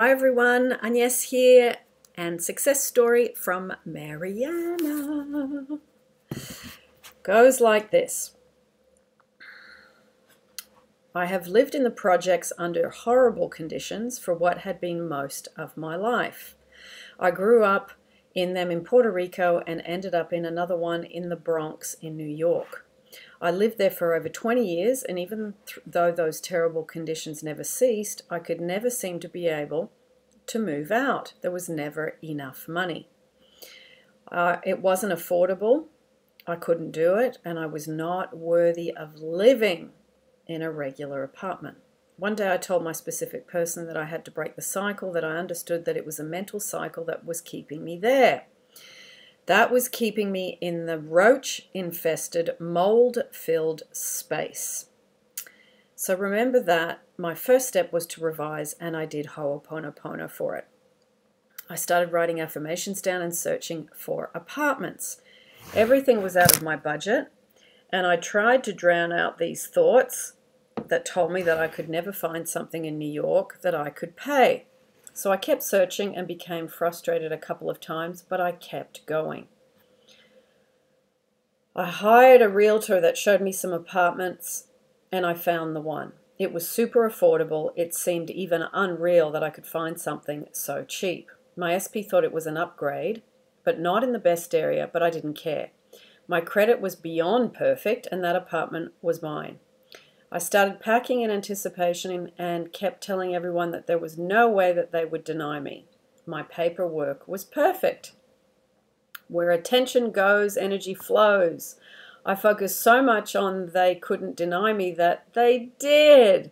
Hi everyone, Agnes here, and success story from Mariana. Goes like this. I have lived in the projects under horrible conditions for what had been most of my life. I grew up in them in Puerto Rico and ended up in another one in the Bronx in New York. I lived there for over 20 years, and even th- though those terrible conditions never ceased, I could never seem to be able to move out. There was never enough money. Uh, it wasn't affordable. I couldn't do it, and I was not worthy of living in a regular apartment. One day I told my specific person that I had to break the cycle, that I understood that it was a mental cycle that was keeping me there. That was keeping me in the roach infested, mold filled space. So remember that my first step was to revise, and I did Ho'oponopono for it. I started writing affirmations down and searching for apartments. Everything was out of my budget, and I tried to drown out these thoughts that told me that I could never find something in New York that I could pay. So I kept searching and became frustrated a couple of times, but I kept going. I hired a realtor that showed me some apartments and I found the one. It was super affordable. It seemed even unreal that I could find something so cheap. My SP thought it was an upgrade, but not in the best area, but I didn't care. My credit was beyond perfect, and that apartment was mine. I started packing in anticipation and kept telling everyone that there was no way that they would deny me. My paperwork was perfect. Where attention goes, energy flows. I focused so much on they couldn't deny me that they did.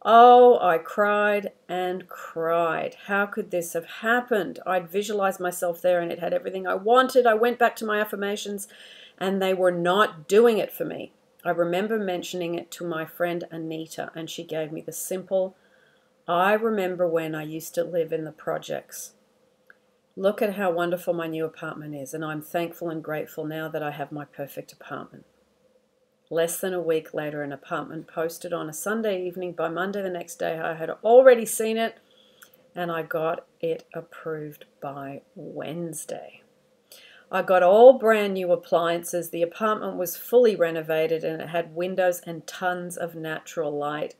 Oh, I cried and cried. How could this have happened? I'd visualized myself there and it had everything I wanted. I went back to my affirmations and they were not doing it for me. I remember mentioning it to my friend Anita, and she gave me the simple I remember when I used to live in the projects. Look at how wonderful my new apartment is, and I'm thankful and grateful now that I have my perfect apartment. Less than a week later, an apartment posted on a Sunday evening. By Monday the next day, I had already seen it, and I got it approved by Wednesday. I got all brand new appliances. The apartment was fully renovated and it had windows and tons of natural light.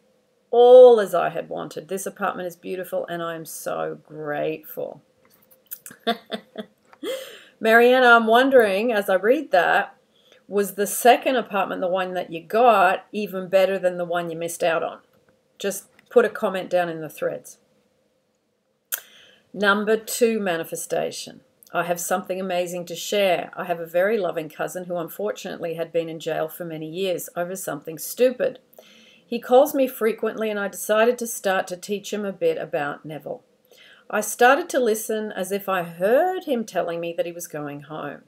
All as I had wanted. This apartment is beautiful and I am so grateful. Mariana, I'm wondering as I read that, was the second apartment, the one that you got, even better than the one you missed out on? Just put a comment down in the threads. Number two manifestation. I have something amazing to share. I have a very loving cousin who unfortunately had been in jail for many years over something stupid. He calls me frequently, and I decided to start to teach him a bit about Neville. I started to listen as if I heard him telling me that he was going home.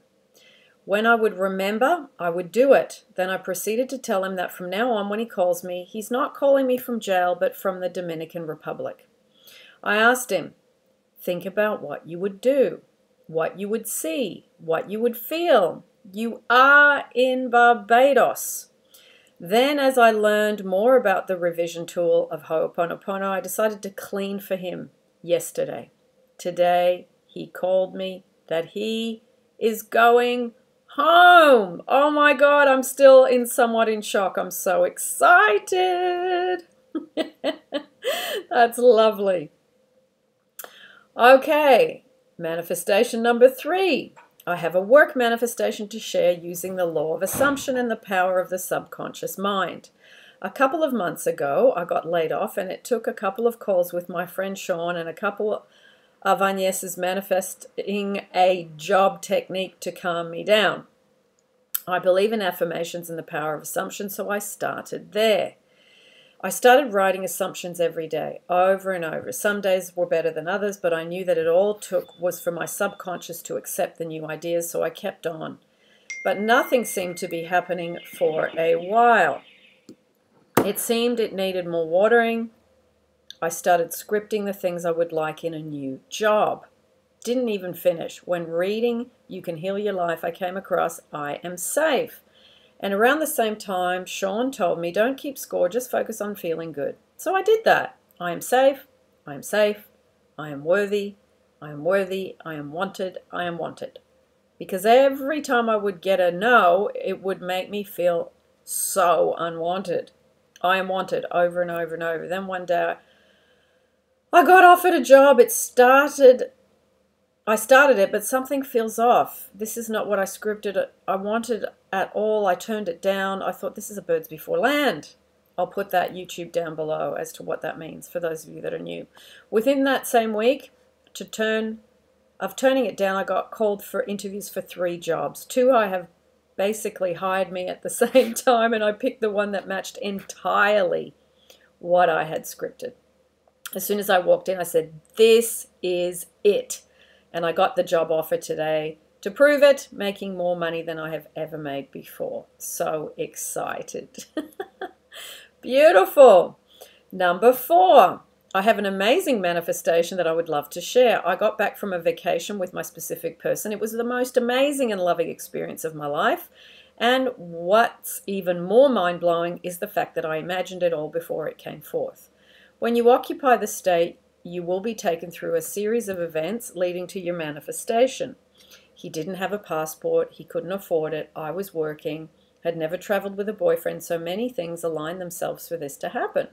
When I would remember, I would do it. Then I proceeded to tell him that from now on, when he calls me, he's not calling me from jail, but from the Dominican Republic. I asked him, Think about what you would do what you would see, what you would feel. You are in Barbados. Then, as I learned more about the revision tool of Ho'oponopono, I decided to clean for him yesterday. Today, he called me that he is going home. Oh my God, I'm still in somewhat in shock. I'm so excited. That's lovely. Okay, Manifestation number three. I have a work manifestation to share using the law of assumption and the power of the subconscious mind. A couple of months ago, I got laid off, and it took a couple of calls with my friend Sean and a couple of Agnes's manifesting a job technique to calm me down. I believe in affirmations and the power of assumption, so I started there. I started writing assumptions every day, over and over. Some days were better than others, but I knew that it all took was for my subconscious to accept the new ideas, so I kept on. But nothing seemed to be happening for a while. It seemed it needed more watering. I started scripting the things I would like in a new job. Didn't even finish. When reading You Can Heal Your Life, I came across I Am Safe. And around the same time, Sean told me, don't keep score, just focus on feeling good. So I did that. I am safe, I am safe, I am worthy, I am worthy, I am wanted, I am wanted. Because every time I would get a no, it would make me feel so unwanted. I am wanted over and over and over. Then one day I got offered a job. It started, I started it, but something feels off. This is not what I scripted. I wanted at all. I turned it down. I thought this is a birds before land. I'll put that YouTube down below as to what that means for those of you that are new. Within that same week, to turn of turning it down, I got called for interviews for three jobs. Two I have basically hired me at the same time, and I picked the one that matched entirely what I had scripted. As soon as I walked in, I said, This is it. And I got the job offer today to prove it, making more money than I have ever made before. So excited. Beautiful. Number four, I have an amazing manifestation that I would love to share. I got back from a vacation with my specific person. It was the most amazing and loving experience of my life. And what's even more mind blowing is the fact that I imagined it all before it came forth. When you occupy the state, you will be taken through a series of events leading to your manifestation. He didn't have a passport, he couldn't afford it, I was working had never traveled with a boyfriend, so many things aligned themselves for this to happen.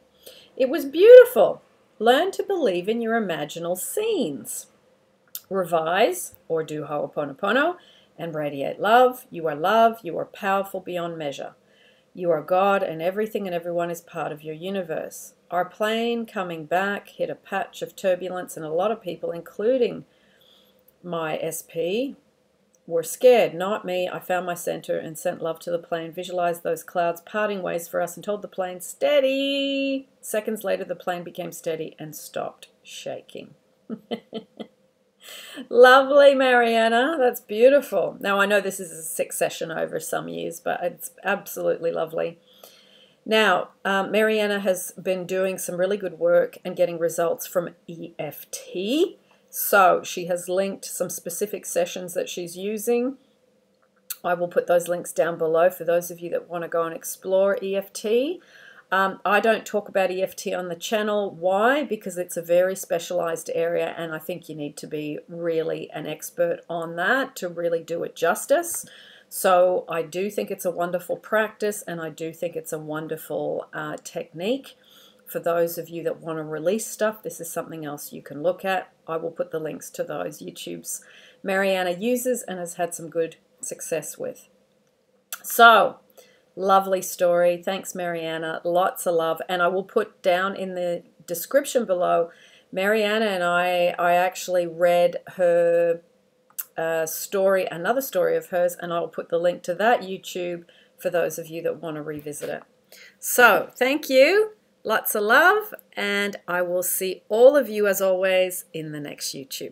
It was beautiful. Learn to believe in your imaginal scenes. Revise or do Ho'oponopono and radiate love. You are love. You are powerful beyond measure. You are God, and everything and everyone is part of your universe. Our plane coming back hit a patch of turbulence, and a lot of people, including my SP, were scared, not me. I found my center and sent love to the plane, visualized those clouds parting ways for us, and told the plane, steady. Seconds later, the plane became steady and stopped shaking. Lovely, Mariana. That's beautiful. Now, I know this is a succession over some years, but it's absolutely lovely. Now, um, Mariana has been doing some really good work and getting results from EFT. So she has linked some specific sessions that she's using. I will put those links down below for those of you that want to go and explore EFT. Um, I don't talk about EFT on the channel. Why? Because it's a very specialized area and I think you need to be really an expert on that to really do it justice. So I do think it's a wonderful practice and I do think it's a wonderful uh, technique. For those of you that want to release stuff, this is something else you can look at. I will put the links to those YouTubes Mariana uses and has had some good success with. So, lovely story. Thanks, Mariana. Lots of love. And I will put down in the description below, Mariana and I, I actually read her uh, story, another story of hers, and I'll put the link to that YouTube for those of you that want to revisit it. So, thank you. Lots of love, and I will see all of you as always in the next YouTube.